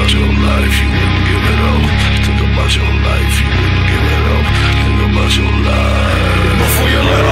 about your life, you wouldn't give it up. Think about your life, you wouldn't give it up. Think about your life. Before you let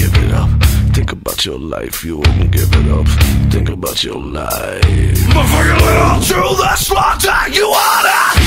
give it up. Think about your life, you wouldn't give it up. Think about your life. Motherfucker, little Jew, that's not that you oughta.